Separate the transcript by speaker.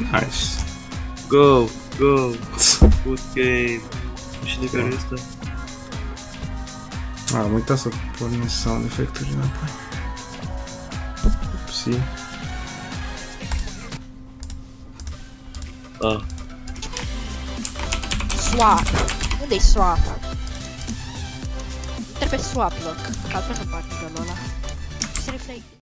Speaker 1: Nice.
Speaker 2: Go, go. Good game. Sniperista.
Speaker 1: Ah, muita essa punição de efeito de nada. Sim.
Speaker 2: Ah,
Speaker 3: Swap. Mandei swap. Tre swap, look. Calma essa parte da Lola. Se riflette.